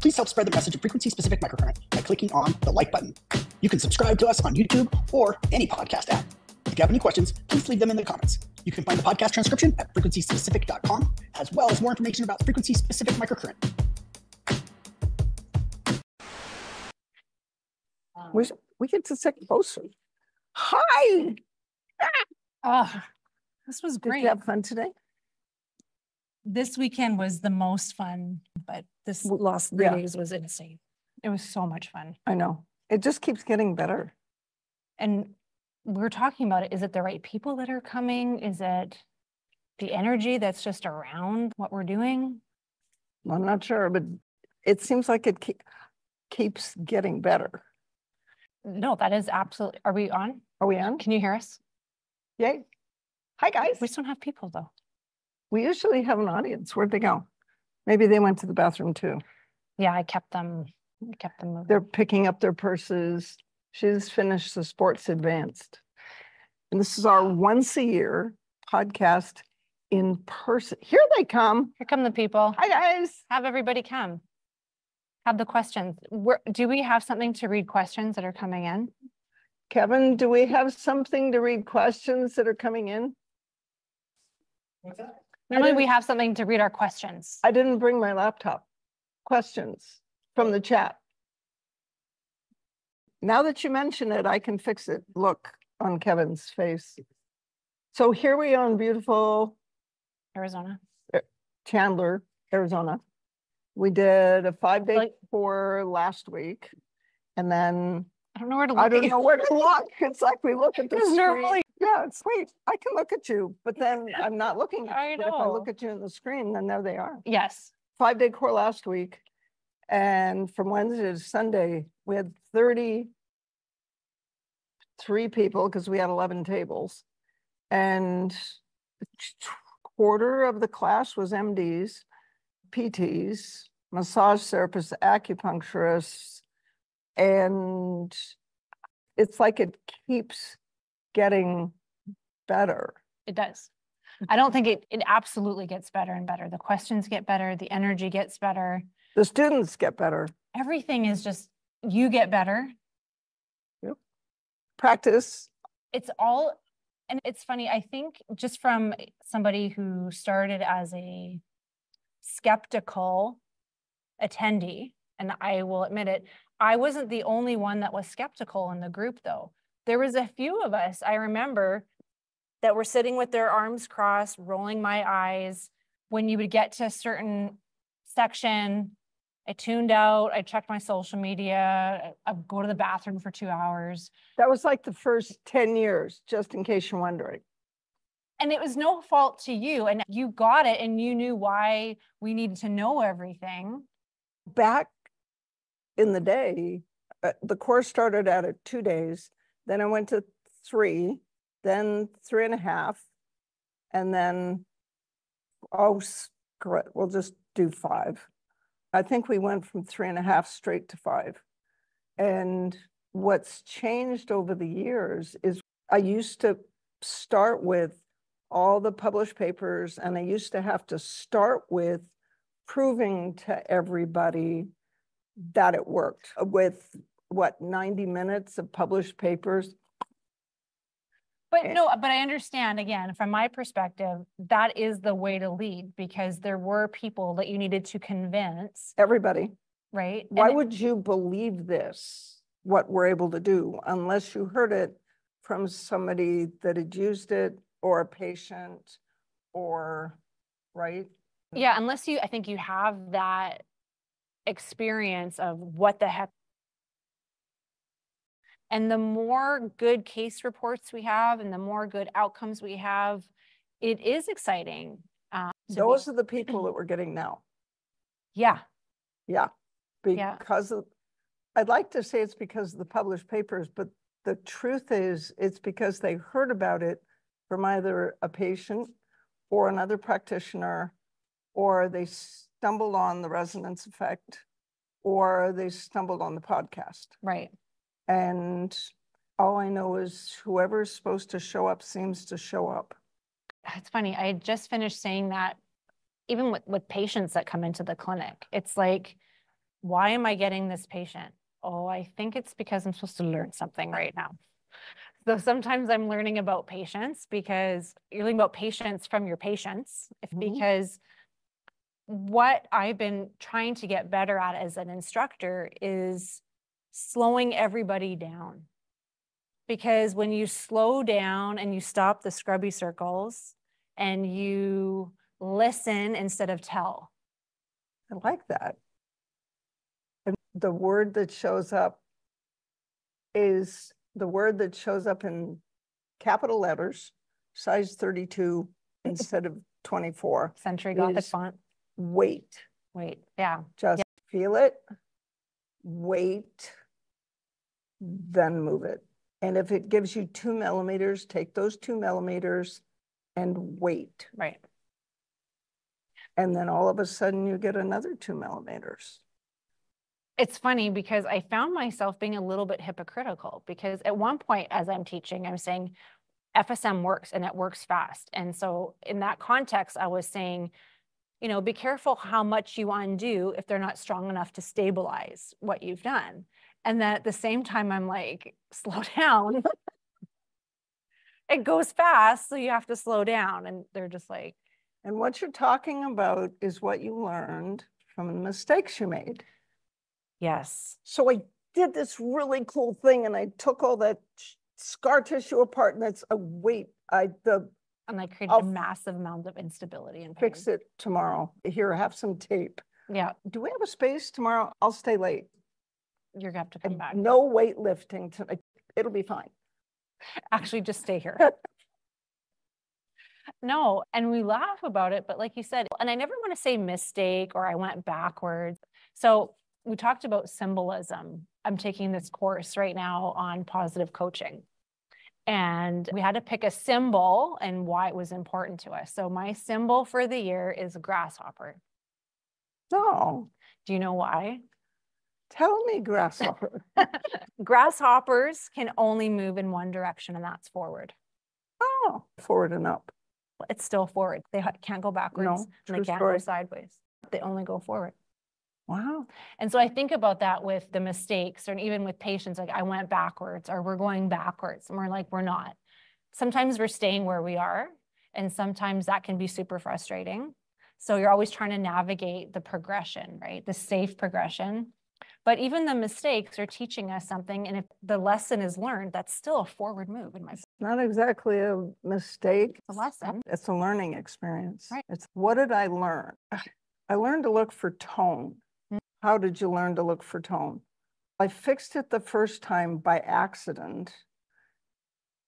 please help spread the message of frequency specific microcurrent by clicking on the like button. You can subscribe to us on YouTube or any podcast app. If you have any questions, please leave them in the comments. You can find the podcast transcription at frequencyspecific.com, as well as more information about frequency specific microcurrent. Um, we, we get to sit closer. Hi. Oh, this was Did great. you have fun today? This weekend was the most fun, but this last three yeah. days was insane. It was so much fun. I know. It just keeps getting better. And we we're talking about it. Is it the right people that are coming? Is it the energy that's just around what we're doing? I'm not sure, but it seems like it keep, keeps getting better. No, that is absolutely. Are we on? Are we on? Can you hear us? Yay. Hi, guys. We just don't have people though. We usually have an audience. Where'd they go? Maybe they went to the bathroom too. Yeah, I kept them. I kept them moving. They're picking up their purses. She's finished the sports advanced. And this is our once a year podcast in person. Here they come. Here come the people. Hi, guys. Have everybody come. Have the questions. Where, do we have something to read questions that are coming in? Kevin, do we have something to read questions that are coming in? Normally, we have something to read our questions. I didn't bring my laptop. Questions from the chat. Now that you mention it, I can fix it. Look on Kevin's face. So here we are in beautiful Arizona. Chandler, Arizona. We did a five day Like- tour last week. And then I don't know where to look. I don't know where to look. It's like we look at the screen. normally- Yeah, it's wait, I can look at you, but then I'm not looking. at I you. But If I look at you in the screen, then there they are. Yes. Five day core last week. And from Wednesday to Sunday, we had thirty three people because we had eleven tables. And quarter of the class was MDs, PTs, massage therapists, acupuncturists. And it's like it keeps getting better. It does. I don't think it, it absolutely gets better and better. The questions get better, the energy gets better. The students get better. Everything is just, you get better. Yep. Practice, It's all, and it's funny, I think just from somebody who started as a skeptical attendee, and I will admit it, I wasn't the only one that was skeptical in the group though. There was a few of us, I remember, that were sitting with their arms crossed, rolling my eyes. When you would get to a certain section, I tuned out, I checked my social media, I'd go to the bathroom for two hours. that was like the first ten years, just in case you're wondering. And it was no fault to you, and you got it, and you knew why we needed to know everything. back in the day, uh, the course started out at two days, then I went to three, then three and a half, and then, oh, screw it, we'll just do five. I think we went from three and a half straight to five. And what's changed over the years is I used to start with all the published papers, and I used to have to start with proving to everybody that it worked with what, 90 minutes of published papers? But Eh. no, but I understand, again, from my perspective, that is the way to lead, because there were people that you needed to convince, Everybody, right? why And would you believe this, what we're able to do, unless you heard it from somebody that had used it or a patient or, right? Yeah, unless you, I think you have that experience of what the heck. And the more good case reports we have and the more good outcomes we have, it is exciting. um, to be- Those are the people that we're getting now. Yeah, Yeah. Yeah. Because of, I'd like to say it's because of the published papers, but the truth is, it's because they heard about it from either a patient or another practitioner, or they stumbled on the resonance effect, or they stumbled on the podcast. right. And all I know is whoever's supposed to show up seems to show up. That's funny. I just finished saying that even with, with patients that come into the clinic, it's like why am I getting this patient? Oh, I think it's because I'm supposed to learn something right now. So sometimes I'm learning about patients because you're learning about patients from your patients. Mhm. because what I've been trying to get better at as an instructor is slowing everybody down. Because when you slow down and you stop the scrubby circles and you listen instead of tell. I like that. And the word that shows up is the word that shows up in capital letters, size 32 instead of 24. Century Gothic font. Wait, Wait, yeah. just feel it, wait, then move it. And if it gives you two millimeters, take those two millimeters and wait. Right. And then all of a sudden you get another two millimeters. It's funny because I found myself being a little bit hypocritical because at one point, as I'm teaching, I'm saying FSM works and it works fast. And so in that context, I was saying, you know, be careful how much you undo if they're not strong enough to stabilize what you've done. And then at the same time, I'm like, slow down. it goes fast, so you have to slow down. And they're just like, And what you're talking about is what you learned from the mistakes you made. yes, So I did this really cool thing and I took all that scar tissue apart and it's a wait, I the and I created I'll a massive amount of instability and fix it tomorrow. Here, have some tape. Yeah, Do we have a space tomorrow? I'll stay late. You're gonna have to come And back. no weightlifting tonight. It'll be fine. actually just stay here. no, and we laugh about it, but like you said, and I never want to say mistake or I went backwards. So we talked about symbolism. I'm taking this course right now on positive coaching. And we had to pick a symbol and why it was important to us. So my symbol for the year is a grasshopper. Oh. Do you know why? Tell me grasshopper. Grasshoppers can only move in one direction, and that's forward. Oh, forward and up. it's still forward. They can't go backwards. and they can't story. go sideways. They only go forward. Wow. And so I think about that with the mistakes or even with patients, like I went backwards or we're going backwards and we're like, we're not. Sometimes we're staying where we are and sometimes that can be super frustrating. So you're always trying to navigate the progression, right? The safe progression. But even the mistakes are teaching us something. And if the lesson is learned, that's still a forward move in my Not exactly a mistake. It's a lesson. It's a learning experience. Right. It's what did I learn? I learned to look for tone. Mm. How did you learn to look for tone? I fixed it the first time by accident.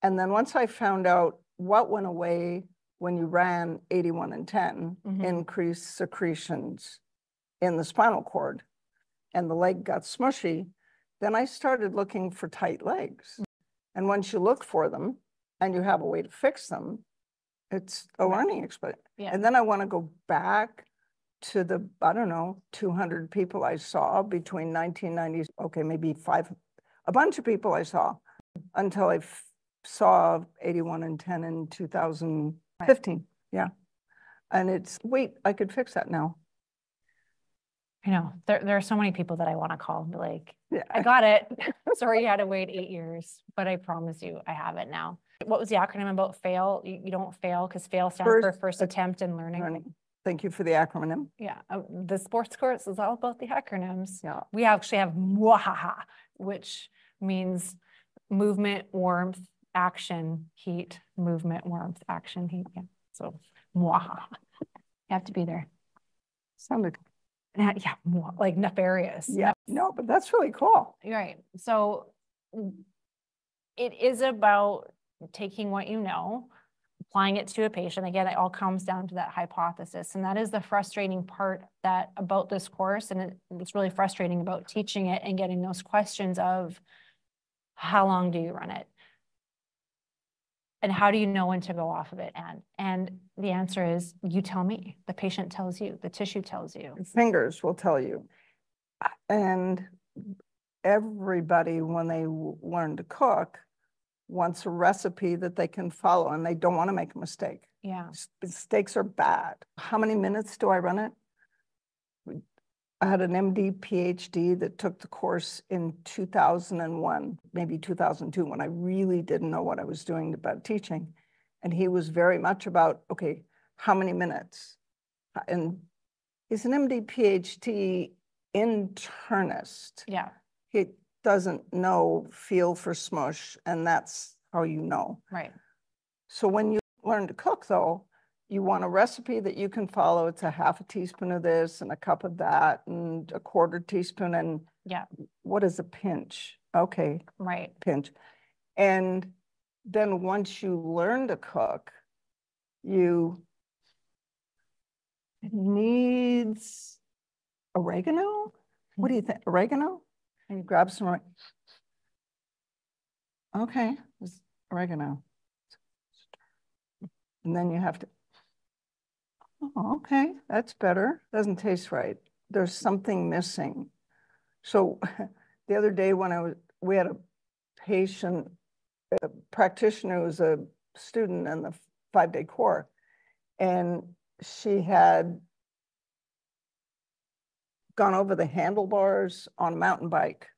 And then once I found out what went away when you ran 81 and 10, Mhm. increased secretions in the spinal cord, and the leg got smushy, then I started looking for tight legs. And once you look for them and you have a way to fix them, it's a Right. learning experience. Yeah. And then I want to go back to the, I don't know, 200 people I saw between 1990s, okay, maybe five, a bunch of people I saw until I f- saw 81 and 10 in 2015. Yeah. And it's, wait, I could fix that now. I know there, there are so many people that I want to call and be like, Yeah. I got it. Sorry you had to wait eight years, but I promise you I have it now. What was the acronym about fail? You, you don't fail because fail stands for First first attempt in learning. Learning. Thank you for the acronym. Yeah, uh, the sports course is all about the acronyms. Yeah. We actually have MWAHA, which means movement, warmth, action, heat, movement, warmth, action, heat. Yeah, so MWAHA. You have to be there. Sounded, Yeah, yeah, mwa- like nefarious. yeah, no, but that's really cool. You're Right. So it is about taking what you know, applying it to a patient. Again, it all comes down to that hypothesis. And that is the frustrating part that about this course. And it- it's really frustrating about teaching it and getting those questions of how long do you run it? And how do you know when to go off of it? And, and the answer is you tell me, the patient tells you, the tissue tells you. Fingers will tell you. And everybody, when they learn to cook, wants a recipe that they can follow and they don't want to make a mistake. Yeah. Mistakes are bad. How many minutes do I run it? I had an MD PhD that took the course in 2001, maybe 2002, when I really didn't know what I was doing about teaching. And he was very much about, okay, how many minutes? And he's an MD PhD internist. Yeah. He doesn't know feel for smush, and that's how you know. Right. So when you learn to cook, though, you want a recipe that you can follow. It's a half a teaspoon of this and a cup of that and a quarter teaspoon and Yeah. what is a pinch? Okay, Right. pinch. And then once you learn to cook, you it needs oregano. What do you think? Oregano? And you grab some. Okay, it's oregano. And then you have to. Oh, okay, that's better. Doesn't taste right. There's something missing. So the other day when I was, we had a patient, a practitioner who was a student in the five-day core. And she had gone over the handlebars on a mountain bike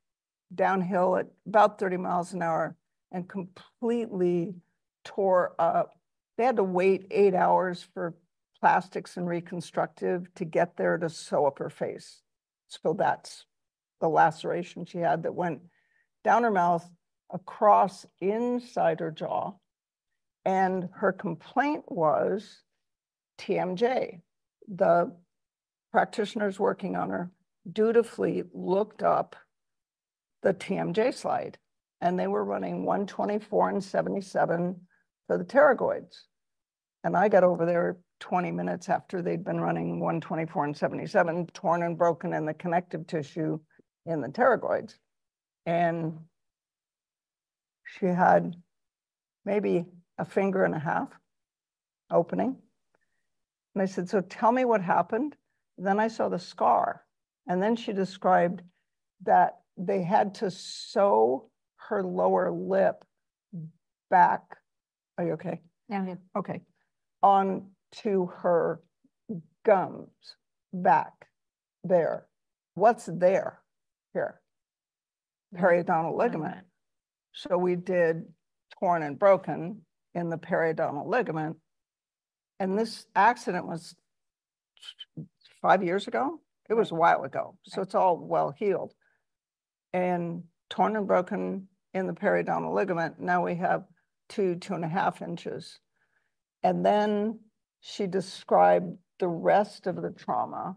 downhill at about 30 miles an hour and completely tore up. They had to wait eight hours for plastics and reconstructive to get there to sew up her face. So that's the laceration she had that went down her mouth, across inside her jaw. And her complaint was TMJ. The practitioners working on her dutifully looked up the TMJ slide and they were running 124 and 77 for the pterygoids. And I got over there 20 minutes after they'd been running 124 and 77, torn and broken in the connective tissue in the pterygoids. And she had maybe a finger and a half opening. And I said, so tell me what happened. Then I saw the scar. And then she described that they had to sew her lower lip back. Are you okay? Yeah. Okay. On to her gums back there. What's there? Here. Mm-hmm. Periodontal ligament. So we did torn and broken in the periodontal ligament. And this accident was five years ago. It was a while ago. So it's all well healed. And torn and broken in the periodontal ligament. Now we have two, two and a half inches. And then she described the rest of the trauma.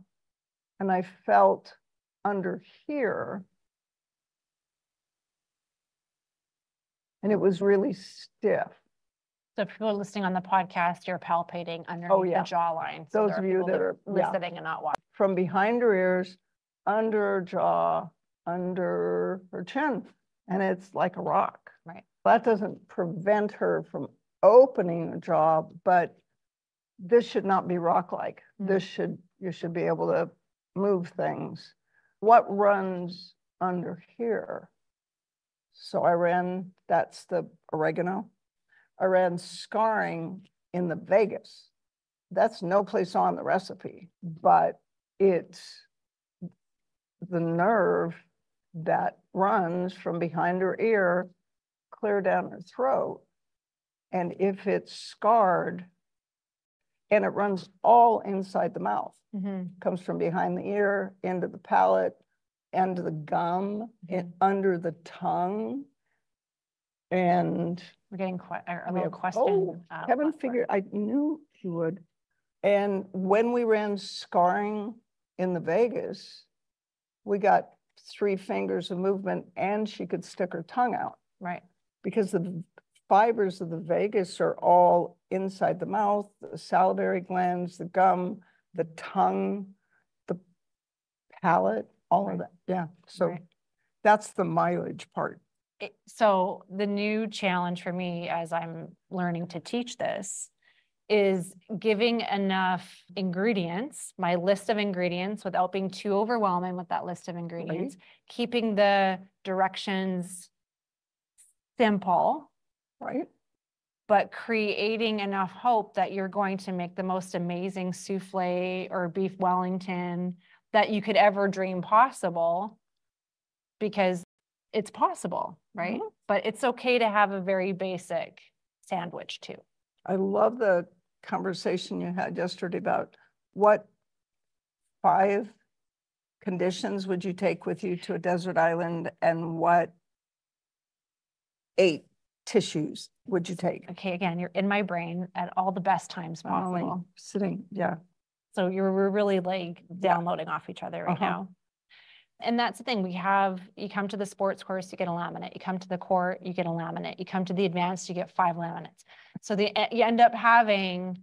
And I felt under here. And it was really stiff. So if people are listening on the podcast, you're palpating Oh, underneath yeah. the jawline. So Those of you that are- yeah. Listening and not watching. from behind her ears, under her jaw, under her chin. And it's like a rock. Right. That doesn't prevent her from opening the jaw, but this should not be rock-like. Mm. This should, you should be able to move things. What runs under here? So I ran, that's the oregano. I ran scarring in the vagus. That's no place on the recipe, but it's the nerve that runs from behind her ear, clear down her throat. And if it's scarred, and it runs all inside the mouth, Mhm. comes from behind the ear, into the palate, into the gum, in, Mhm. under the tongue. And We're getting quite a we little question. oh, uh, Kevin figured, I knew he would. And when we ran scarring in the vagus, we got three fingers of movement and she could stick her tongue out Right. because the fibers of the vagus are all inside the mouth, the salivary glands, the gum, the tongue, the palate, all Right. of that. Yeah, so Right. that's the mileage part. it- so the new challenge for me as I'm learning to teach this is giving enough ingredients, my list of ingredients without being too overwhelming with that list of ingredients, keeping the directions simple, Right? but creating enough hope that you're going to make the most amazing souffle or beef Wellington that you could ever dream possible because it's possible, right? Mhm. But it's okay to have a very basic sandwich too. I love the conversation you had yesterday about what five conditions would you take with you to a desert island and what eight tissues would you take? Okay, again, you're in my brain at all the best times I'm. Sitting, yeah. So you're, we're really like downloading off each other right Uh-huh. now. And that's the thing, we have, you come to the sports course, you get a laminate, you come to the court, you get a laminate, you come to the advanced, you get five laminates. So the, e- you end up having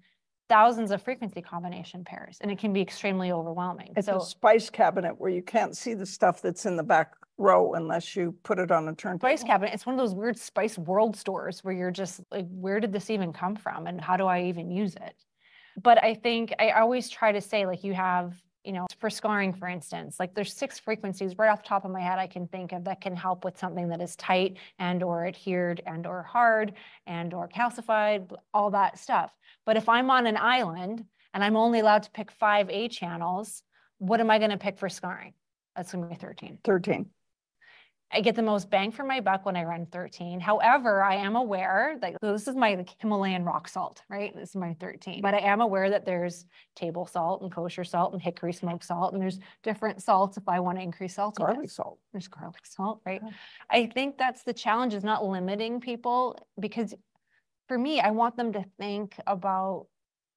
thousands of frequency combination pairs, and it can be extremely overwhelming. It's a spice cabinet where you can't see the stuff that's in the back row unless you put it on a turntable. Spice cabinet, it's one of those weird Spice World stores where you're just like, where did this even come from and how do I even use it? But I think I always try to say like you have, you know, for scarring, for instance, like there's six frequencies right off the top of my head I can think of that can help with something that is tight and or adhered and or hard and or calcified, all that stuff. But if I'm on an island and I'm only allowed to pick five A channels, what am I going to pick for scarring? That's going to be 13. Thirteen. I get the most bang for my buck when I run 13. However, I am aware that so this is my like, Himalayan rock salt, right? This is my 13. But I am aware that there's table salt and kosher salt and hickory smoked salt, and there's different salts if I want to increase salt. Garlic salt. There's garlic salt, right? Yeah. I think that's the challenge is not limiting people because for me, I want them to think about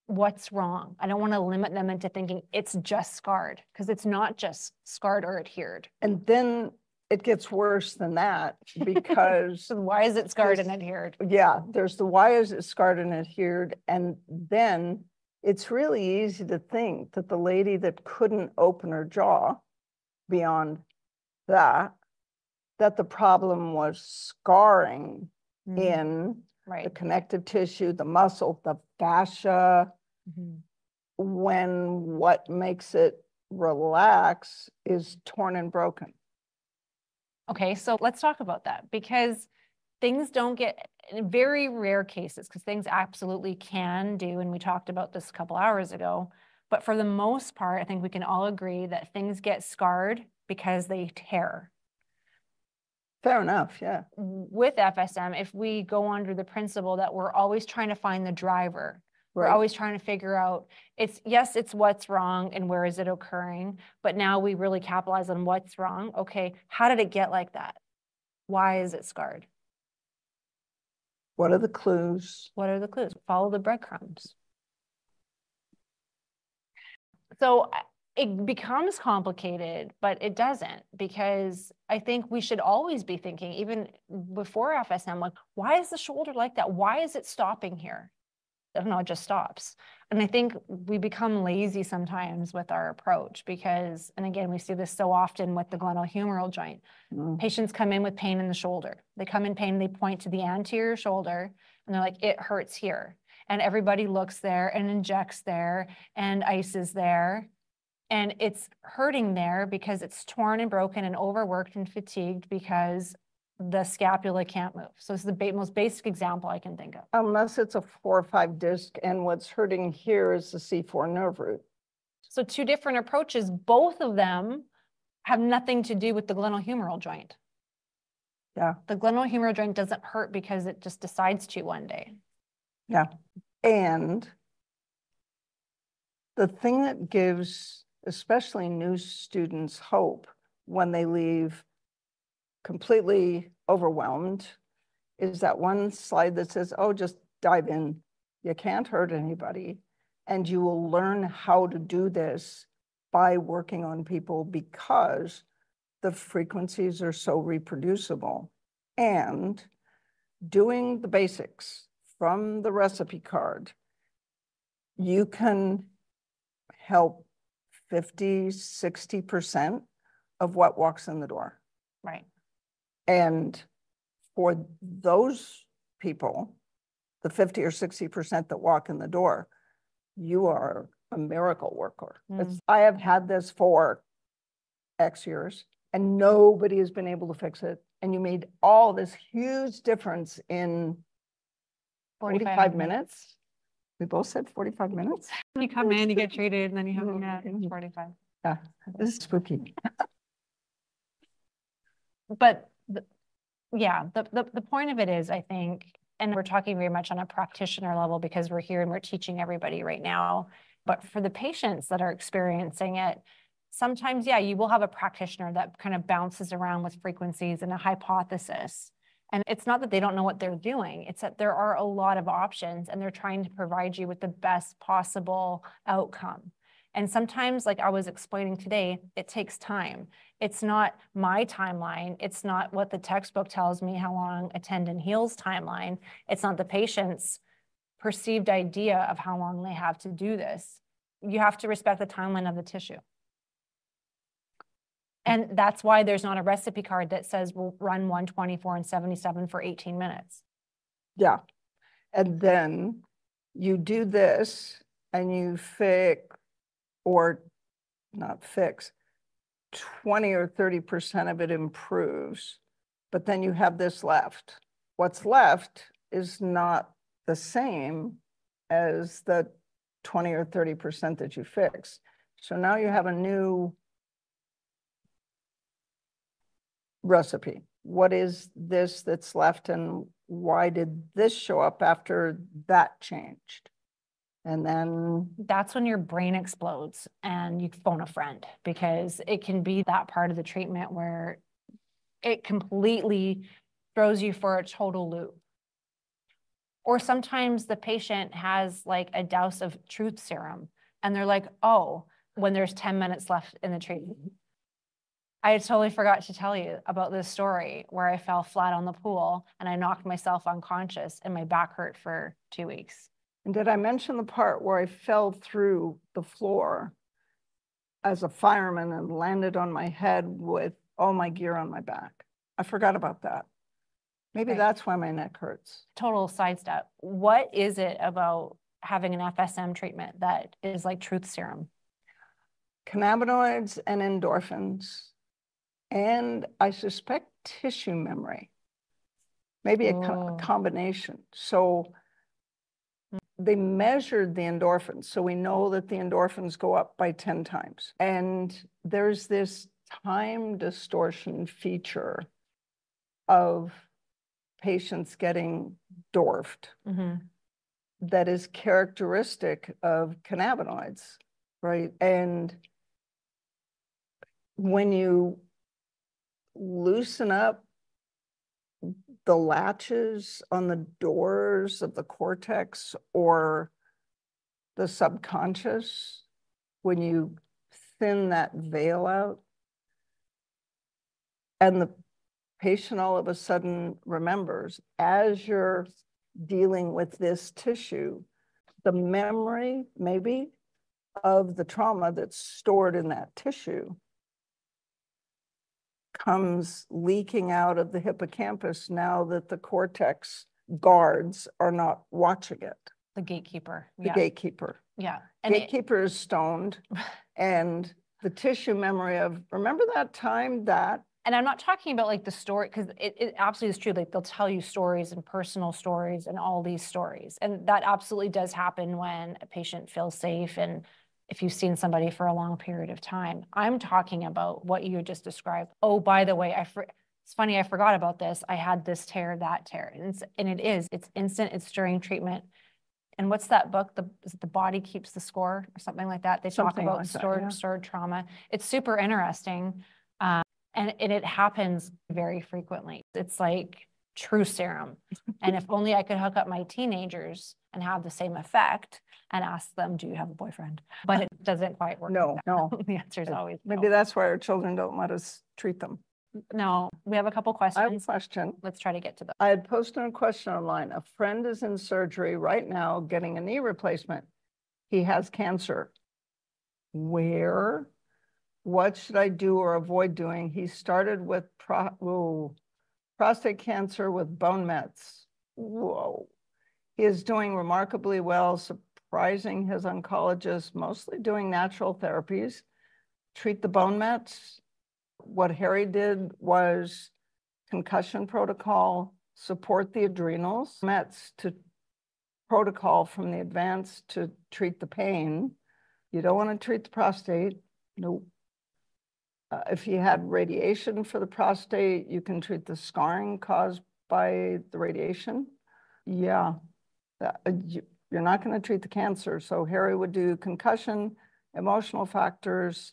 what's wrong. I don't want to limit them into thinking it's just scarred because it's not just scarred or adhered. And then it gets worse than that because So why is it scarred and adhered? Yeah, there's the why is it scarred and adhered? And then it's really easy to think that the lady that couldn't open her jaw beyond that, that the problem was scarring Mhm, in the connective tissue, the muscle, the fascia, Mhm. when what makes it relax is torn and broken. Okay, so let's talk about that because things don't get, in very rare cases, because things absolutely can do, and we talked about this a couple hours ago. But for the most part, I think we can all agree that things get scarred because they tear. Fair enough, yeah. With FSM, if we go under the principle that we're always trying to find the driver, We're Right. always trying to figure out, it's, yes, it's what's wrong and where is it occurring, but now we really capitalize on what's wrong. Okay, how did it get like that? Why is it scarred? What are the clues? What are the clues? Follow the breadcrumbs. So it becomes complicated, but it doesn't because I think we should always be thinking, even before FSM, like, why is the shoulder like that? Why is it stopping here? I don't know, it just stops. And I think we become lazy sometimes with our approach because, and again, we see this so often with the glenohumeral joint. Mm, Patients come in with pain in the shoulder. They come in pain, they point to the anterior shoulder and they're like, it hurts here. And everybody looks there and injects there and ices there. And it's hurting there because it's torn and broken and overworked and fatigued because the scapula can't move. So it's the ba- most basic example I can think of. Unless it's a four or five disc and what's hurting here is the C4 nerve root. So two different approaches, both of them have nothing to do with the glenohumeral joint. Yeah. The glenohumeral joint doesn't hurt because it just decides to one day. Yeah. And the thing that gives especially new students hope when they leave completely overwhelmed is that one slide that says, oh, just dive in. You can't hurt anybody. And you will learn how to do this by working on people because the frequencies are so reproducible. And doing the basics from the recipe card, you can help 50, 60% of what walks in the door. Right. And for those people, the 50 or 60% that walk in the door, you are a miracle worker. It's, I have had this for X years and nobody has been able to fix it. And you made all this huge difference in 45 minutes. We both said 45 minutes. You come in, you get treated, and then you have, Mhm, yeah, mhm. forty-five. Yeah, this is spooky. But yeah, the, the, the point of it is, I think, and we're talking very much on a practitioner level because we're here and we're teaching everybody right now. But for the patients that are experiencing it, sometimes, yeah, you will have a practitioner that kind of bounces around with frequencies and a hypothesis. And it's not that they don't know what they're doing, it's that there are a lot of options and they're trying to provide you with the best possible outcome. And sometimes, like I was explaining today, it takes time. It's not my timeline. It's not what the textbook tells me how long a tendon heals timeline. It's not the patient's perceived idea of how long they have to do this. You have to respect the timeline of the tissue. And that's why there's not a recipe card that says we'll run 124 and 77 for 18 minutes. Yeah. And then you do this and you fix or not fix 20 or 30% of it improves, but then you have this left. What's left is not the same as the 20 or 30% that you fix. So now you have a new recipe. What is this that's left and why did this show up after that changed? And then that's when your brain explodes and you phone a friend because it can be that part of the treatment where it completely throws you for a total loop. Or sometimes the patient has like a dose of truth serum and they're like, oh, when there's 10 minutes left in the treatment. I totally forgot to tell you about this story where I fell flat on the pool and I knocked myself unconscious and my back hurt for two weeks. And did I mention the part where I fell through the floor as a fireman and landed on my head with all my gear on my back? I forgot about that. Maybe right. that's why my neck hurts. Total sidestep. What is it about having an FSM treatment that is like truth serum? Cannabinoids and endorphins, and I suspect tissue memory, maybe a, co a combination. So they measured the endorphins. So we know that the endorphins go up by 10 times. And there's this time distortion feature of patients getting dwarfed mm-hmm. that is characteristic of cannabinoids, right? And when you loosen up the latches on the doors of the cortex or the subconscious when you thin that veil out. And the patient all of a sudden remembers as you're dealing with this tissue, the memory maybe of the trauma that's stored in that tissue comes leaking out of the hippocampus now that the cortex guards are not watching it. The gatekeeper. The yeah. gatekeeper. Yeah. And gatekeeper it, is stoned and the tissue memory of, remember that time that and I'm not talking about like the story because it, it, absolutely is true. Like they'll tell you stories and personal stories and all these stories. And that absolutely does happen when a patient feels safe and if you've seen somebody for a long period of time. I'm talking about what you just described. Oh, by the way, I for, it's funny, I forgot about this. I had this tear, that tear. And, it's, and it is, it's instant, it's during treatment. And what's that book? The, the body keeps the score or something like that. They something talk about like stored, that, yeah. stored trauma. It's super interesting. Um, and, and it happens very frequently. It's like true serum. and if only I could hook up my teenagers and have the same effect and ask them, do you have a boyfriend? But it doesn't quite work. No, no. the answer is always Maybe no. that's why our children don't let us treat them. No, we have a couple questions. I have a question. Let's try to get to them. I had posted a question online. A friend is in surgery right now getting a knee replacement. He has cancer. Where? What should I do or avoid doing? He started with pro prostate cancer with bone mets. Whoa. He is doing remarkably well, surprising his oncologist, mostly doing natural therapies, treat the bone mets. What Harry did was concussion protocol, support the adrenals, mets to protocol from the advanced to treat the pain. You don't want to treat the prostate. Nope. Uh, if you had radiation for the prostate, you can treat the scarring caused by the radiation. Yeah, that, uh, you, you're not going to treat the cancer. So Harry would do concussion, emotional factors.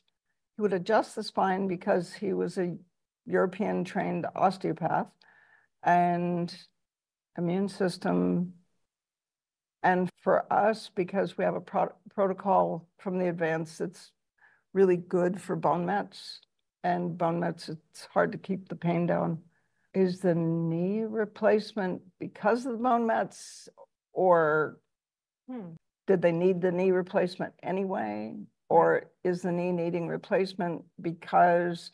He would adjust the spine because he was a European trained osteopath and immune system. And for us, because we have a pro protocol from the advance that's really good for bone mets and bone mets, it's hard to keep the pain down. Is the knee replacement because of the bone mets or hmm. did they need the knee replacement anyway? Or is the knee needing replacement because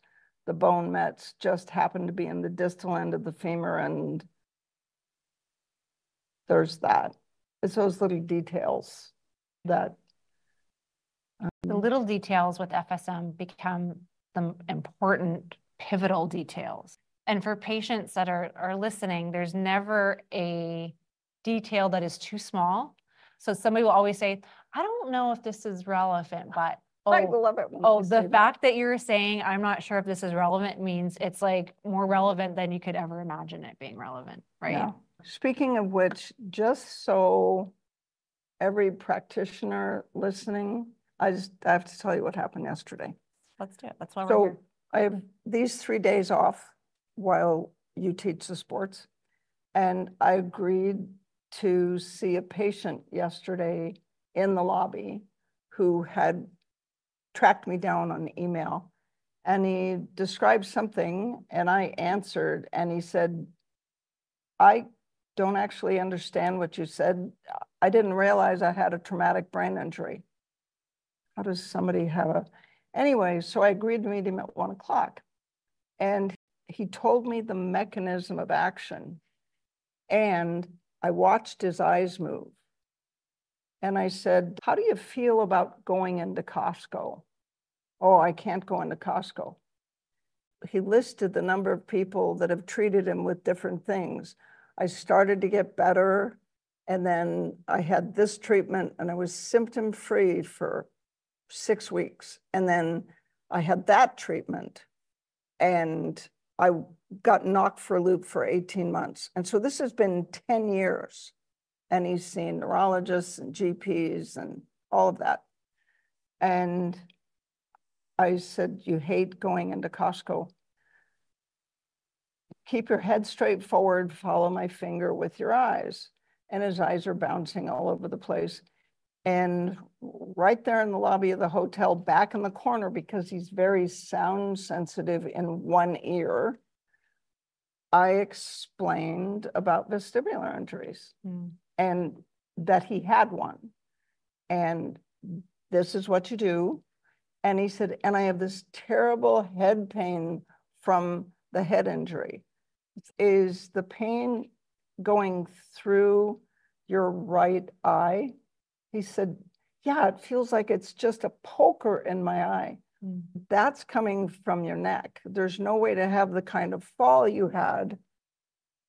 the bone mets just happen to be in the distal end of the femur and there's that. It's those little details that. The mm-hmm. little details with FSM become the important pivotal details. And for patients that are, are listening, there's never a detail that is too small. So somebody will always say, I don't know if this is relevant, but oh, I love it. oh, the fact that you're saying, I'm not sure if this is relevant means it's like more relevant than you could ever imagine it being relevant, right? Yeah. Speaking of which, just so every practitioner listening, I just I have to tell you what happened yesterday. Let's do it. That's why so we're here. I have these three days off while you teach the sports. And I agreed to see a patient yesterday in the lobby who had tracked me down on email. And he described something and I answered and he said, I don't actually understand what you said. I didn't realize I had a traumatic brain injury. How does somebody have a, anyway, so I agreed to meet him at one o'clock. And he told me the mechanism of action. And I watched his eyes move. And I said, How do you feel about going into Costco? Oh, I can't go into Costco. He listed the number of people that have treated him with different things. I started to get better. And then I had this treatment and I was symptom free for six weeks. And then I had that treatment and I got knocked for a loop for 18 months. And so this has been 10 years. And he's seen neurologists and GPs and all of that. And I said, You hate going into Costco keep your head straight forward, follow my finger with your eyes. And his eyes are bouncing all over the place. And right there in the lobby of the hotel, back in the corner, because he's very sound sensitive in one ear, I explained about vestibular injuries mm. and that he had one. And this is what you do. And he said, and I have this terrible head pain from the head injury is the pain going through your right eye? He said, yeah, it feels like it's just a poker in my eye. Mm-hmm. That's coming from your neck. There's no way to have the kind of fall you had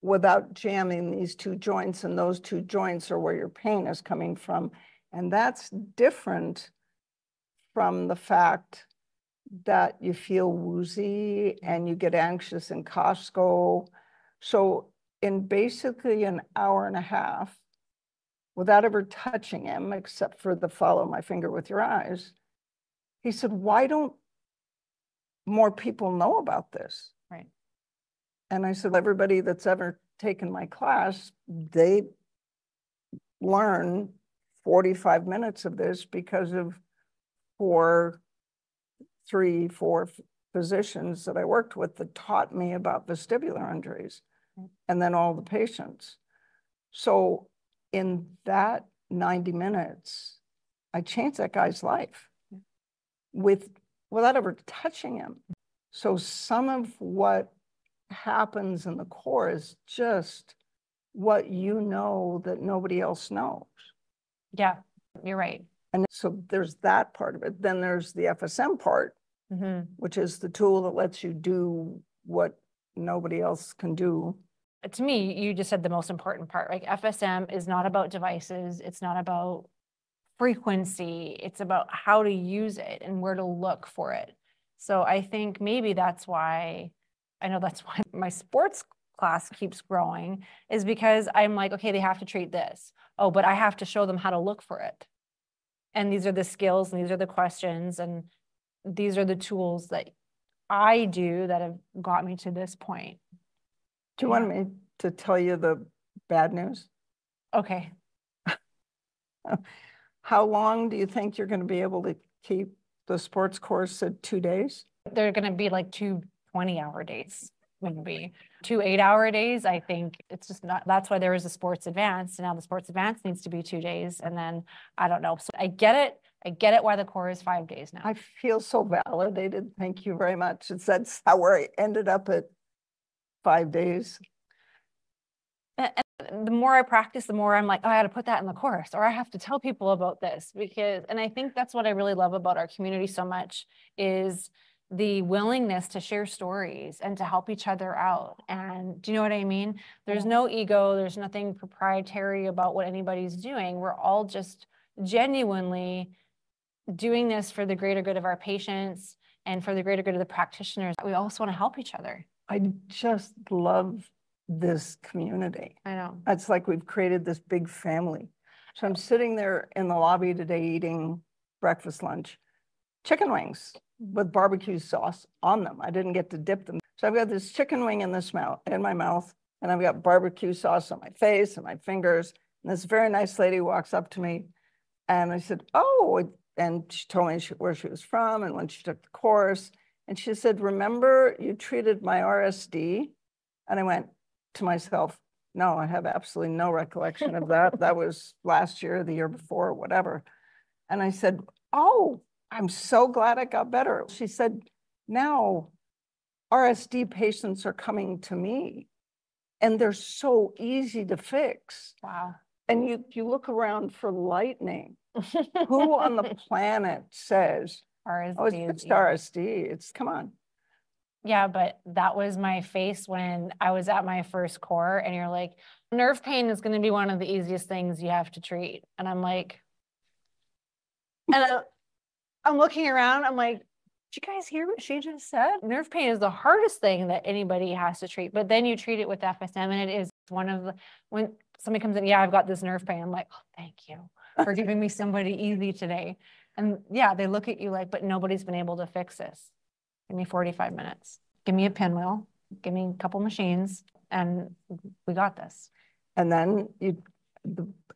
without jamming these two joints, and those two joints are where your pain is coming from. And that's different from the fact that you feel woozy and you get anxious in Costco. So in basically an hour and a half, without ever touching him, except for the follow my finger with your eyes, he said, why don't more people know about this? Right. And I said, everybody that's ever taken my class, they learn 45 minutes of this because of four three, four physicians that I worked with that taught me about vestibular injuries and then all the patients. So in that 90 minutes, I changed that guy's life with without ever touching him. So some of what happens in the core is just what you know that nobody else knows. Yeah, you're right. And so there's that part of it. Then there's the FSM part, mm-hmm. which is the tool that lets you do what nobody else can do. To me, you just said the most important part. Like FSM is not about devices, it's not about frequency, it's about how to use it and where to look for it. So I think maybe that's why, I know that's why my sports class keeps growing is because I'm like, okay, they have to treat this. Oh, but I have to show them how to look for it. And these are the skills and these are the questions and these are the tools that I do that have got me to this point. Do you want me to tell you the bad news? Okay. How long do you think you're going to be able to keep the sports course at two days? They're going to be like two 20 hour days, maybe two eight hour days. I think it's just not, that's why there was a sports advance. And now the sports advance needs to be two days. And then I don't know. So I get it. I get it why the core is five days now. I feel so validated. Thank you very much. It's that's how I ended up at five days. And, the more I practice, the more I'm like, oh, I got to put that in the course, or I have to tell people about this because, and I think that's what I really love about our community so much is the willingness to share stories and to help each other out. And do you know what I mean? There's no ego, there's nothing proprietary about what anybody's doing. We're all just genuinely doing this for the greater good of our patients and for the greater good of the practitioners. We also want to help each other. I just love this community. I know. It's like we've created this big family. So I'm sitting there in the lobby today eating breakfast, lunch, chicken wings with barbecue sauce on them. I didn't get to dip them. So I've got this chicken wing in this mouth, in my mouth, and I've got barbecue sauce on my face and my fingers. And this very nice lady walks up to me and I said, oh, and she told me she, where she was from and when she took the course. And she said, remember you treated my RSD? And I went to myself, no, I have absolutely no recollection of that. that was last year, the year before, whatever. And I said, oh, I'm so glad I got better. She said, now RSD patients are coming to me and they're so easy to fix. Wow. And you, you look around for lightning. Who on the planet says, RSD oh, it's RSD? It's, come on. Yeah, but that was my face when I was at my first core and you're like, nerve pain is going to be one of the easiest things you have to treat. And I'm like, and I, I'm looking around, I'm like, did you guys hear what she just said? Nerve pain is the hardest thing that anybody has to treat, but then you treat it with FSM and it is one of the, when somebody comes in, yeah, I've got this nerve pain. I'm like, oh, thank you for giving me somebody easy today. And yeah, they look at you like, but nobody's been able to fix this. Give me 45 minutes. Give me a pinwheel. Give me a couple machines and we got this. And then you,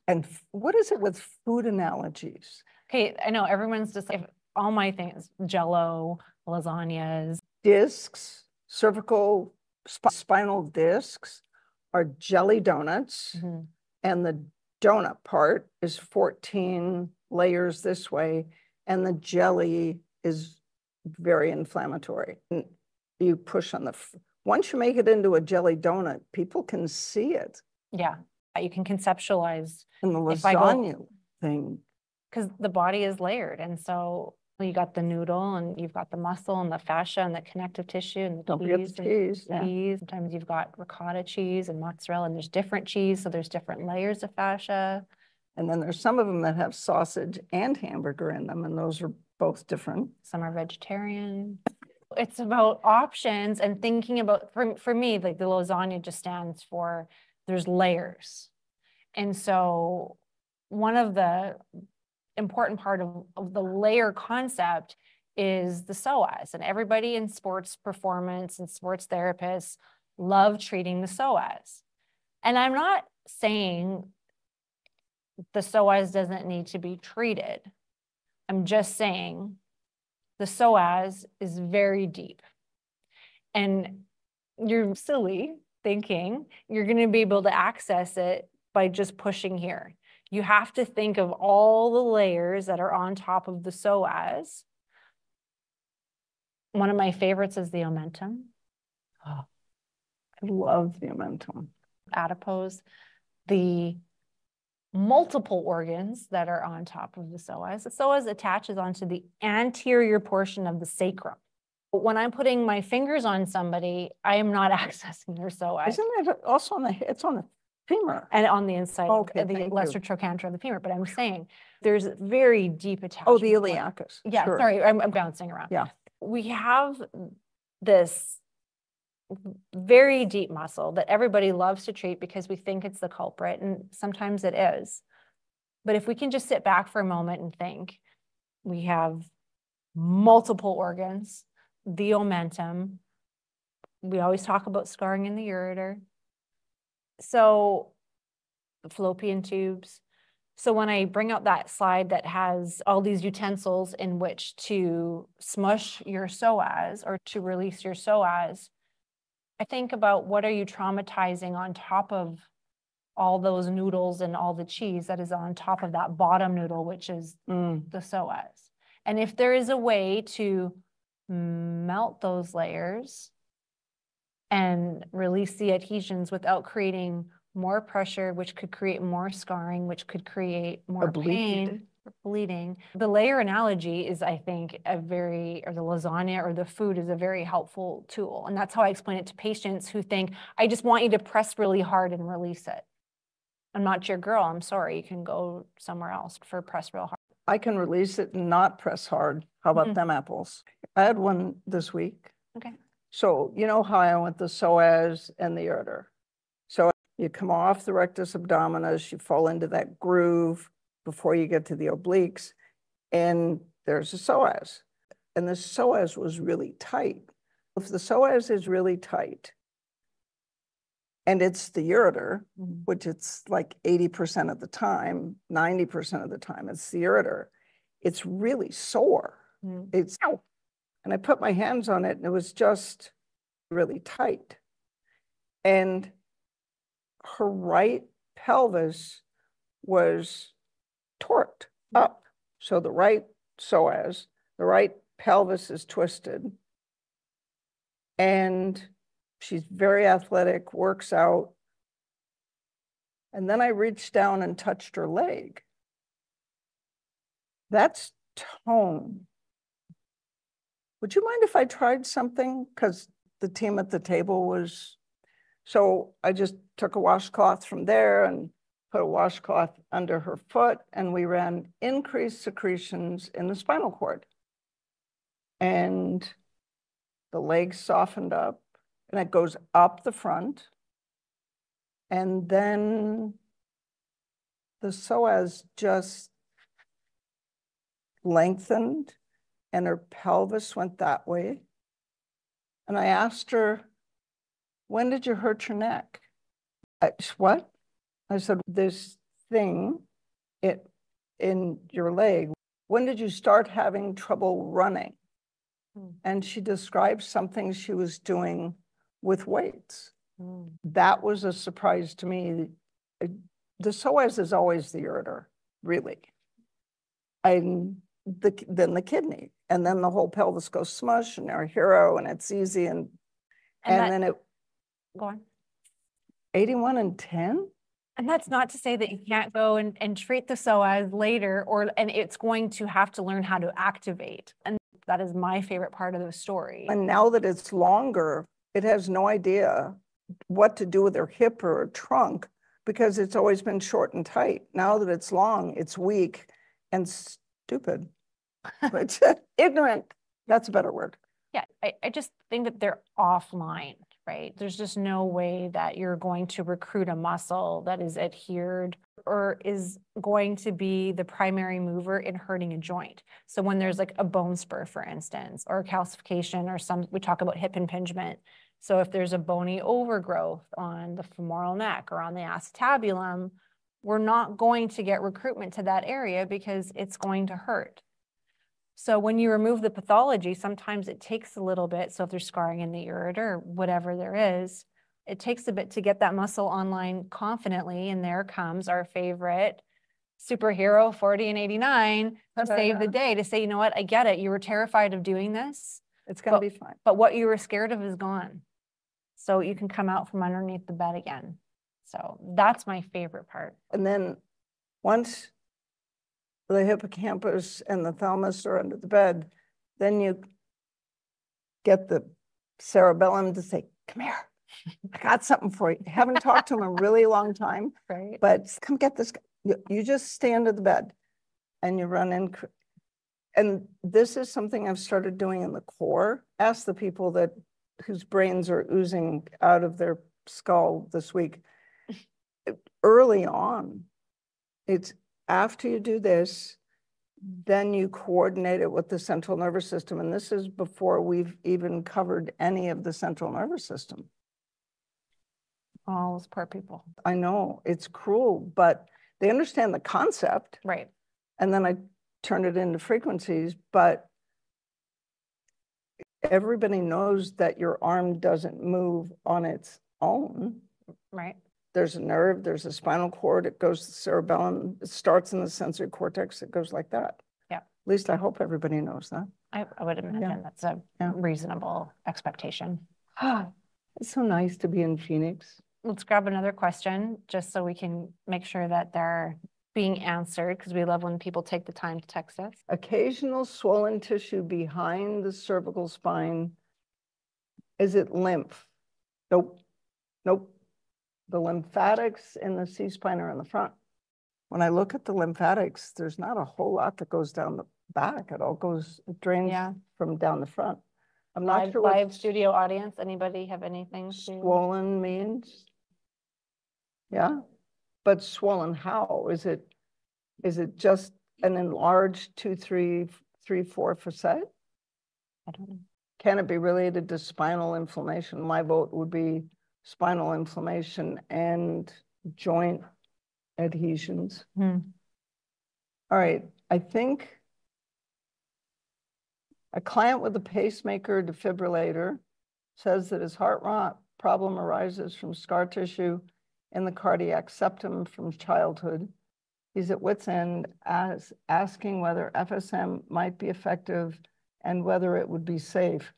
and what is it with food analogies? Okay, I know everyone's just like, all my things, jello, lasagnas. Discs, cervical sp spinal discs are jelly donuts. Mm -hmm. And the donut part is 14 layers this way. And the jelly is very inflammatory. And you push on the, once you make it into a jelly donut, people can see it. Yeah, you can conceptualize. And the lasagna go, thing. Because the body is layered. And so you got the noodle and you've got the muscle and the fascia and the connective tissue and the Don't cheese. The cheese, yeah. cheese. Sometimes you've got ricotta cheese and mozzarella and there's different cheese. So there's different layers of fascia. And then there's some of them that have sausage and hamburger in them. And those are both different. Some are vegetarian. It's about options and thinking about, for, for me, like the lasagna just stands for there's layers. And so one of the important part of, of the layer concept is the psoas. And everybody in sports performance and sports therapists love treating the psoas. And I'm not saying the psoas doesn't need to be treated. I'm just saying the psoas is very deep. And you're silly thinking you're going to be able to access it by just pushing here. You have to think of all the layers that are on top of the psoas. One of my favorites is the omentum. Oh, I love the omentum. Adipose, the multiple organs that are on top of the psoas. The psoas attaches onto the anterior portion of the sacrum. But When I'm putting my fingers on somebody, I am not accessing their psoas. Isn't it also on the, it's on the femur. And on the inside, okay, the lesser trochanter of the femur. But I'm saying there's very deep attachment. Oh, the iliacus. Yeah, sure. sorry, I'm, I'm, bouncing around. Yeah. we have this very deep muscle that everybody loves to treat because we think it's the culprit, and sometimes it is. But if we can just sit back for a moment and think, we have multiple organs, the omentum. We always talk about scarring in the ureter. So the fallopian tubes. So when I bring out that slide that has all these utensils in which to smush your psoas or to release your psoas, I think about what are you traumatizing on top of all those noodles and all the cheese that is on top of that bottom noodle, which is Mm. the psoas. And if there is a way to melt those layers and release the adhesions without creating more pressure, which could create more scarring, which could create more bleed. pain, bleeding. The layer analogy is, I think, a very, or the lasagna or the food is a very helpful tool. And that's how I explain it to patients who think, I just want you to press really hard and release it. I'm not your girl. I'm sorry. You can go somewhere else for press real hard. I can release it and not press hard. How about Mhm. them apples? I had one this week. Okay. So you know how I went the psoas and the ureter. So you come off the rectus abdominis, you fall into that groove before you get to the obliques, and there's a psoas. And the psoas was really tight. If the psoas is really tight, and it's the ureter, which it's like eighty percent of the time, ninety percent of the time, it's the ureter. It's really sore. Mm. It's, and I put my hands on it and it was just really tight. And her right pelvis was torqued up. So the right psoas, the right pelvis is twisted. And she's very athletic, works out. And then I reached down and touched her leg. That's tone. Would you mind if I tried something? Because the team at the table was, so I just took a washcloth from there and put a washcloth under her foot and we ran increased secretions in the spinal cord. And the legs softened up and it goes up the front. And then the psoas just lengthened and her pelvis went that way. And I asked her, when did you hurt your neck? I, what? I said, this thing it, in your leg, when did you start having trouble running? Hmm. And she described something she was doing with weights. Mm. That was a surprise to me. Uh, The psoas is always the ureter, really. And the, then the kidney, and then the whole pelvis goes smush and our hero and it's easy and, And and that, then it, go on. 81 and 10? And that's not to say that you can't go and, and treat the psoas later or, and it's going to have to learn how to activate. And that is my favorite part of the story. And now that it's longer, it has no idea what to do with her hip or her trunk because it's always been short and tight. Now that it's long, it's weak and stupid. But ignorant, that's a better word. Yeah, I, I just think that they're offline, right? There's just no way that you're going to recruit a muscle that is adhered or is going to be the primary mover in hurting a joint. So when there's like a bone spur, for instance, or calcification or some, we talk about hip impingement. So if there's a bony overgrowth on the femoral neck or on the acetabulum, we're not going to get recruitment to that area because it's going to hurt. So when you remove the pathology, sometimes it takes a little bit. So if there's scarring in the ureter or whatever there is, it takes a bit to get that muscle online confidently. And there comes our favorite superhero 40 and 89 to uh-huh, save uh-huh. the day to say, you know what, I get it. You were terrified of doing this, It's gonna be fine. but what you were scared of is gone. So you can come out from underneath the bed again. So that's my favorite part. And then once the hippocampus and the thalamus are under the bed, then you get the cerebellum to say, come here, I got something for you. Haven't talked to him in a really long time, Right. but come get this. You, you just stay under the bed and you run in. and this is something I've started doing in the core. Ask the people that, whose brains are oozing out of their skull this week. Early on, it's after you do this, then you coordinate it with the central nervous system. And this is before we've even covered any of the central nervous system. All those poor people. I know it's cruel, but they understand the concept. Right. And then I turn it into frequencies, but everybody knows that your arm doesn't move on its own. Right. There's a nerve, there's a spinal cord, it goes to the cerebellum, it starts in the sensory cortex, it goes like that. Yeah. At least I hope everybody knows that. I, I would imagine that's a Yeah. reasonable expectation. It's so nice to be in Phoenix. Let's grab another question, just so we can make sure that they're being answered, because we love when people take the time to text us. Occasional swollen tissue behind the cervical spine. Is it lymph? Nope, nope. The lymphatics in the C-spine are in the front. When I look at the lymphatics, there's not a whole lot that goes down the back. It all goes, it drains Yeah. from down the front. I'm not Live, sure live studio audience, anybody have anything? to- swollen means. Yeah, but swollen how? Is it, is it just an enlarged two, three, three, four facet? I don't know. Can it be related to spinal inflammation? My vote would be spinal inflammation and joint adhesions. Hmm. All right, I think a client with a pacemaker defibrillator says that his heart rot problem arises from scar tissue in the cardiac septum from childhood. He's at wit's end as asking whether FSM might be effective and whether it would be safe.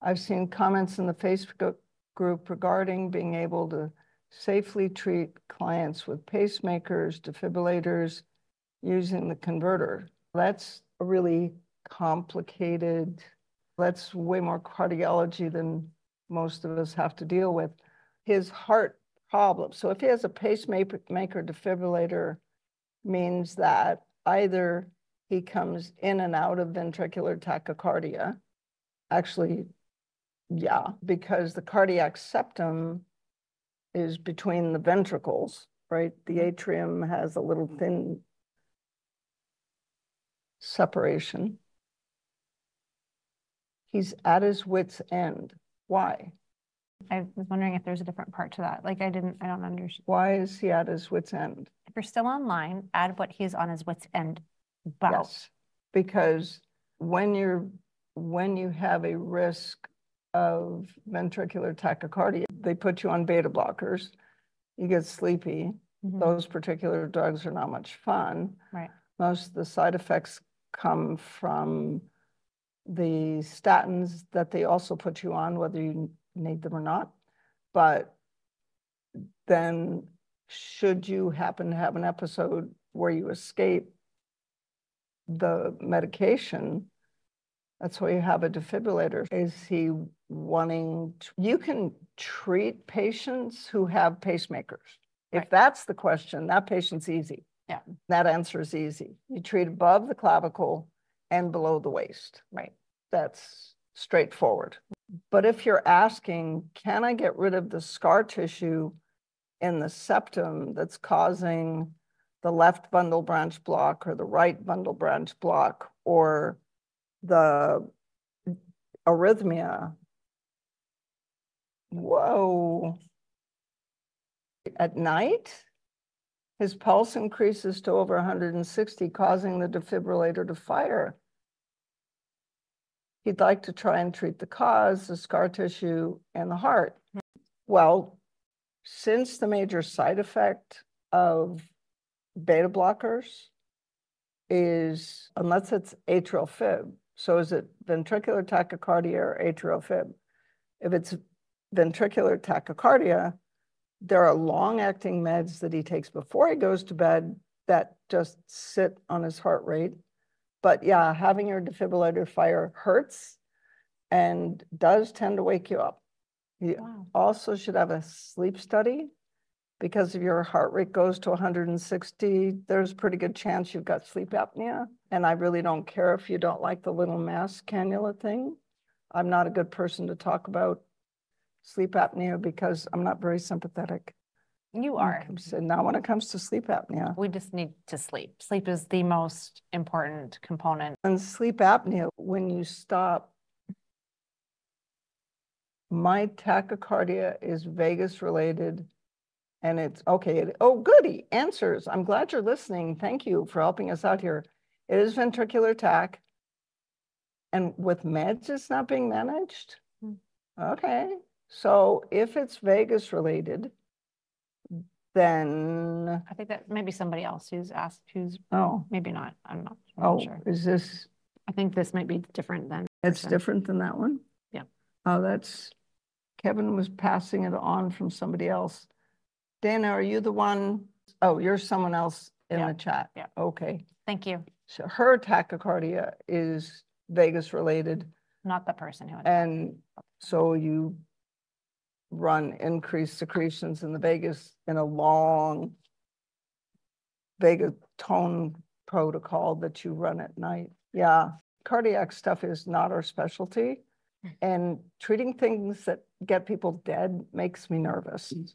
I've seen comments in the Facebook group regarding being able to safely treat clients with pacemakers, defibrillators, using the converter. That's a really complicated, that's way more cardiology than most of us have to deal with. His heart problem, so if he has a pacemaker defibrillator, means that either he comes in and out of ventricular tachycardia. Actually, yeah, because the cardiac septum is between the ventricles, right? The mm-hmm. atrium has a little thin separation. He's at his wit's end. Why? I was wondering if there's a different part to that. Like I didn't, I don't understand. Why is he at his wit's end? If you're still online, add what he's on his wits end about. Yes, because when you're, when you have a risk of ventricular tachycardia, they put you on beta blockers. You get sleepy. Mhm. Those particular drugs are not much fun. Right. Most of the side effects come from the statins that they also put you on, whether you need them or not. But then should you happen to have an episode where you escape the medication, that's why you have a defibrillator. Is he wanting, to- you can treat patients who have pacemakers. If Right. that's the question, that patient's easy. Yeah. That answer is easy. You treat above the clavicle and below the waist. Right. That's straightforward. But if you're asking, can I get rid of the scar tissue in the septum that's causing the left bundle branch block or the right bundle branch block or the arrhythmia? Whoa. At night, his pulse increases to over 160, causing the defibrillator to fire. He'd like to try and treat the cause, the scar tissue, and the heart. Well, since the major side effect of beta blockers is, unless it's atrial fib, so is it ventricular tachycardia or atrial fib? If it's ventricular tachycardia, there are long-acting meds that he takes before he goes to bed that just sit on his heart rate. But yeah, having your defibrillator fire hurts and does tend to wake you up. You Wow. also should have a sleep study because if your heart rate goes to 160, there's a pretty good chance you've got sleep apnea. And I really don't care if you don't like the little mask cannula thing. I'm not a good person to talk about sleep apnea because I'm not very sympathetic. You are. to- Now, when it comes to sleep apnea, We just need to sleep. Sleep is the most important component. and sleep apnea, when you stop, my tachycardia is vagus related. And it's, okay, oh, goody, answers. I'm glad you're listening. Thank you for helping us out here. It is ventricular tach. And with meds, it's not being managed? Hmm. Okay, so if it's vagus related, then, I think that maybe somebody else who's asked, who's oh, maybe not. I'm not, I'm oh, not sure. is this? I think this might be different than. It's person. different than that one? Yeah. Oh, that's, Kevin was passing it on from somebody else. Dana, are you the one? Oh, you're someone else in Yeah, the chat? yeah. Okay, Thank you. so her tachycardia is vagus related, Not the person who. and so you run increased secretions in the vagus in a long vagus tone protocol that you run at night. Yeah, cardiac stuff is not our specialty. Hmm. And treating things that get people dead makes me nervous. Mm.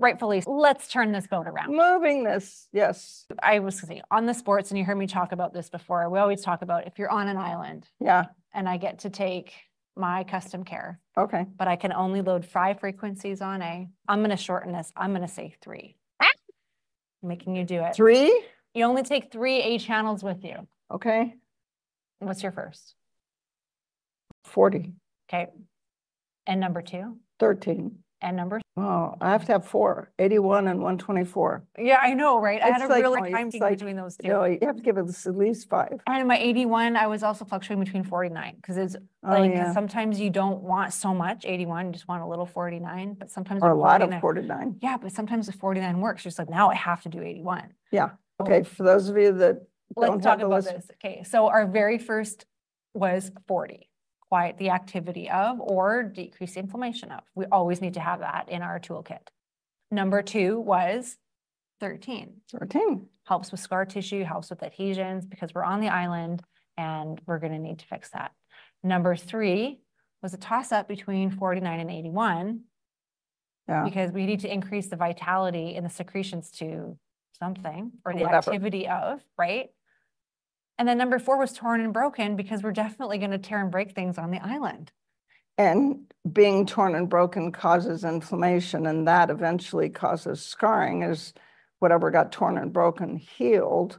Rightfully, let's turn this boat around. Moving this, yes, I was saying on the sports, and you heard me talk about this before. We always talk about if you're on an island yeah, and I get to take my custom care, okay. but I can only load five frequencies on A. I'm going to shorten this. I'm going to say three. Making you do it. Three, You only take three A channels with you. okay, What's your first? 40, Okay. And number two 13. And number. Oh, I have to have four, 81 and 124. Yeah, I know, right? I had It's a like- really time it's like, between those You know, two. you have to give us at least five. And my 81, I was also fluctuating between 49 because it's Oh, like yeah, sometimes you don't want so much 81, you just want a little 49, but sometimes or a lot of 49 49. Yeah, but sometimes the 49 works. You're just like, now I have to do 81. Yeah. Okay, for those of you that Let's don't talk the about list. this. Okay, so our very first was 40. Quiet the activity of or decrease the inflammation of. We always need to have that in our toolkit. Number two was 13. 13. Helps with scar tissue, helps with adhesions because we're on the island and we're going to need to fix that. Number three was a toss up between 49 and 81 Yeah, because we need to increase the vitality in the secretions to something or the Whatever. activity of, right? And then number four was torn and broken because we're definitely going to tear and break things on the island. and being torn and broken causes inflammation and that eventually causes scarring as whatever got torn and broken healed.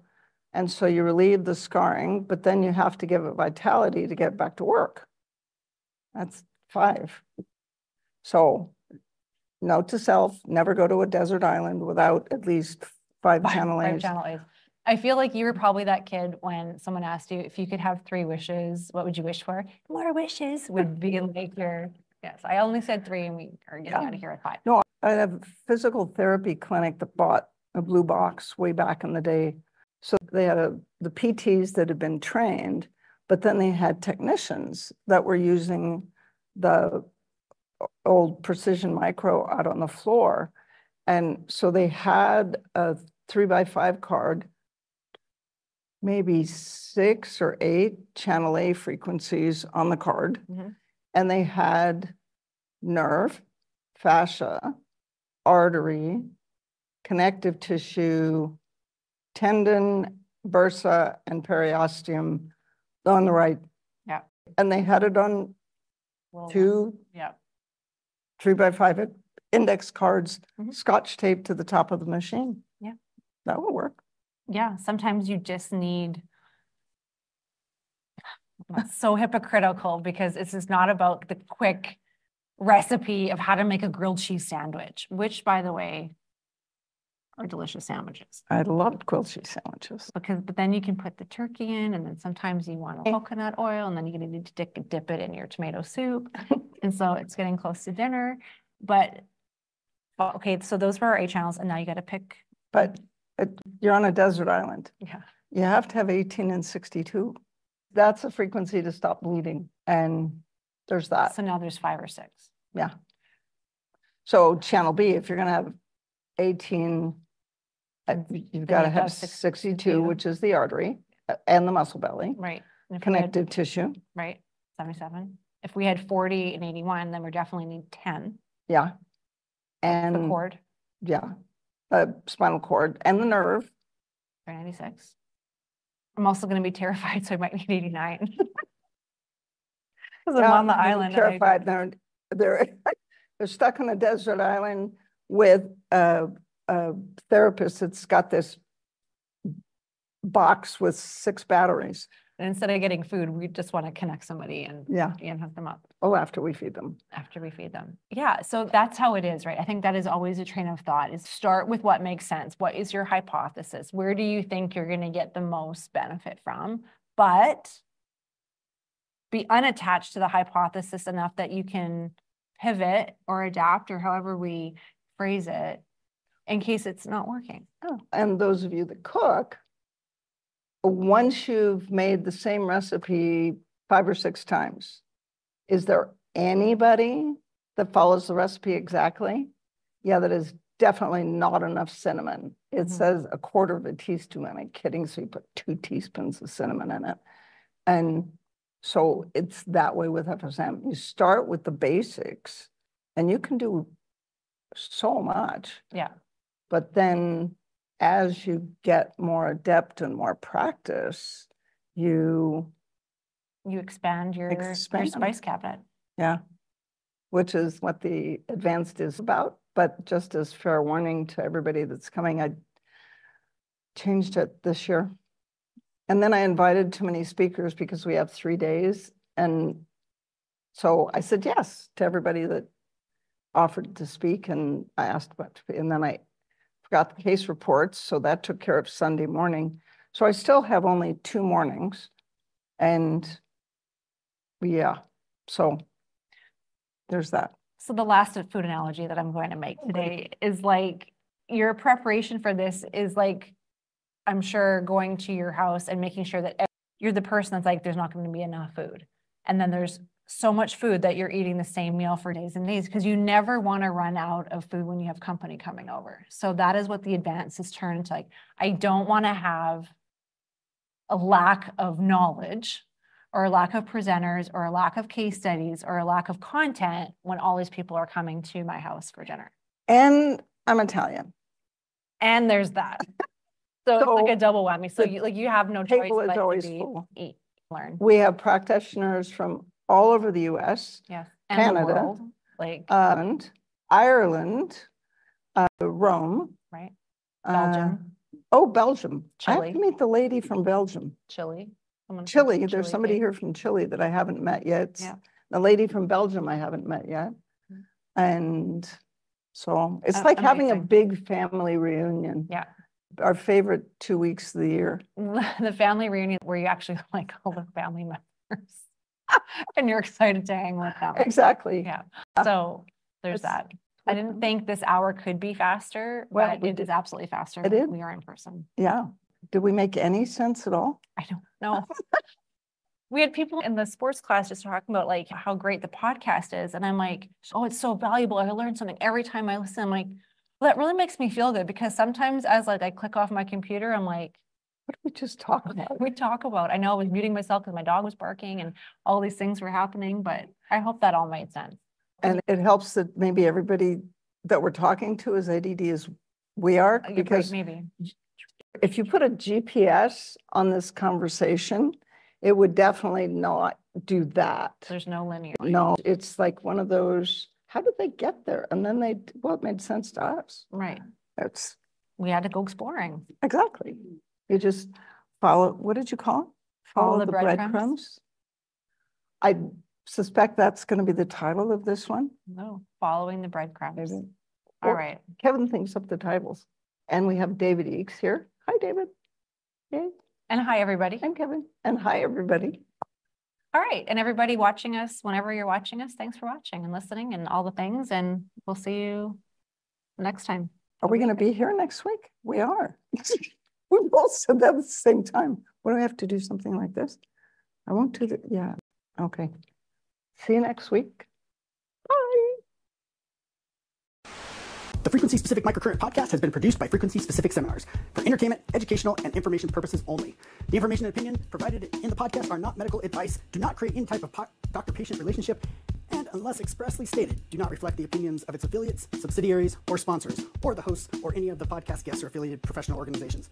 And so you relieve the scarring, but then you have to give it vitality to get back to work. That's five. So note to self, never go to a desert island without at least five Five- channel five channel A's. I feel like you were probably that kid when someone asked you if you could have three wishes, what would you wish for? More wishes would be like your, yes, I only said three and we are getting Yeah. out of here at five. No, I have a physical therapy clinic that bought a blue box way back in the day. So they had a, the PTs that had been trained, but then they had technicians that were using the old precision micro out on the floor. And so they had a three by five card, maybe six or eight channel A frequencies on the card. Mhm. And they had nerve, fascia, artery, connective tissue, tendon, bursa, and periosteum on the right. Yeah. And they had it on one. two Yeah. three by five index cards, Mhm. scotch taped to the top of the machine. Yeah. That would work. Yeah, sometimes you just need. It's so hypocritical because this is not about the quick recipe of how to make a grilled cheese sandwich, which by the way, are delicious sandwiches. I loved grilled cheese sandwiches. Because, but then you can put the turkey in and then sometimes you want a eh. coconut oil and then you're gonna need to dip, dip it in your tomato soup. And so it's getting close to dinner, but, okay, so those were our eight channels and now you gotta pick. But you're on a desert island. Yeah. You have to have 18 and 62. That's a frequency to stop bleeding. And there's that. So now there's five or six. Yeah. So channel B, if you're going to have 18, uh, you've got to you've 62, 62, which is the artery uh, and the muscle belly, Right. we had- connective tissue. Right, seventy-seven. If we had forty and eighty-one, then we definitely need ten, Yeah. And the cord, yeah, uh, spinal cord and the nerve. for ninety-six. I'm also gonna be terrified, so I might need eighty-nine. Cause I'm Yeah, on the they're island. Terrified, they're, they're, they're stuck on a desert island with a, a therapist that's got this box with six batteries. And instead of getting food, we just want to connect somebody and, Yeah, and hook them up oh, after we feed them. after we feed them. Yeah, so that's how it is, right? I think that is always a train of thought is start with what makes sense. What is your hypothesis? Where do you think you're gonna get the most benefit from? But be unattached to the hypothesis enough that you can pivot or adapt or however we phrase it in case it's not working. Oh, And those of you that cook, once you've made the same recipe five or six times, is there anybody that follows the recipe exactly? Yeah, that is definitely not enough cinnamon. It Mhm. says a quarter of a teaspoon. Am I'm kidding. So you put two teaspoons of cinnamon in it. And so it's that way with FSM. You start with the basics and you can do so much. Yeah. But then as you get more adept and more practice, you, You expand your, your spice cabinet. yeah, which is what the advanced is about. But just as fair warning to everybody that's coming, I changed it this year. And then I invited too many speakers because we have three days. And so I said yes to everybody that offered to speak and I asked what, and then I forgot the case reports, so that took care of Sunday morning. So I still have only two mornings. And yeah, so there's that. So the last food analogy that I'm going to make today is like, your preparation for this is like, I'm sure going to your house and making sure that you're the person that's like, there's not going to be enough food. And then there's so much food that you're eating the same meal for days and days because you never want to run out of food when you have company coming over. So that is what the advances turned into like, I don't want to have a lack of knowledge or a lack of presenters or a lack of case studies or a lack of content when all these people are coming to my house for dinner. And I'm Italian. And there's that. So it's like a double whammy. So you like you have no choice Table is but to always be, full. eat, learn. We have practitioners from all over the US Yeah. Canada, world, like, and Ireland, uh, Rome. right? uh, Belgium, Oh, Belgium. I have to meet the lady from Belgium. Chile. someone Chile, there's Chile, somebody here from Chile that I haven't met yet. Yeah. The lady from Belgium I haven't met yet. Mm. And so it's Uh, like having a big family reunion. Yeah. Our favorite two weeks of the year. The family reunion where you actually like all the family members. And you're excited to hang with them. Exactly. Yeah. So there's that. I didn't think this hour could be faster, Well, but we it is did- absolutely faster. It is. We are in person. Yeah. Did we make any sense at all? I don't know. We had people in the sports class just talking about like how great the podcast is. And I'm like, oh, it's so valuable. I learn something every time I listen. I'm like, well, that really makes me feel good because sometimes as like I click off my computer, I'm like, What did we just talk about? we talk about, I know I was muting myself because my dog was barking and all these things were happening, but I hope that all made sense. And it helps that maybe everybody that we're talking to is ADD as we are, Uh, you're right, because Maybe. if you put a GPS on this conversation, it would definitely not do that. There's no linear. No, it's like one of those, how did they get there? And then they, well, it made sense to us. Right. It's We had to go exploring. exactly. You just follow, what did you call it? Follow the breadcrumbs. I suspect that's going to be the title of this one. No, following the breadcrumbs. Maybe. All Or- right. Kevin thinks up the titles. And we have David Eakes here. Hi, David. Hey, And hi, everybody. I'm Kevin. And hi, everybody. All right. And everybody watching us, whenever you're watching us, thanks for watching and listening and all the things. And we'll see you next time. Are we going to be here next week? We are. We both said that at the same time. What do I have to do something like this? I won't do the, yeah, okay. See you next week. Bye. The Frequency Specific Microcurrent podcast has been produced by Frequency Specific Seminars for entertainment, educational, and information purposes only. The information and opinion provided in the podcast are not medical advice, do not create any type of doctor patient relationship, and unless expressly stated, do not reflect the opinions of its affiliates, subsidiaries, or sponsors, or the hosts or any of the podcast guests or affiliated professional organizations.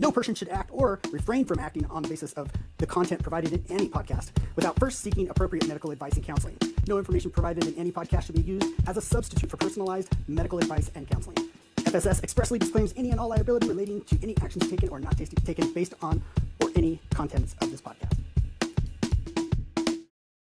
No person should act or refrain from acting on the basis of the content provided in any podcast without first seeking appropriate medical advice and counseling. No information provided in any podcast should be used as a substitute for personalized medical advice and counseling. FSS expressly disclaims any and all liability relating to any actions taken or not taken based on or any contents of this podcast.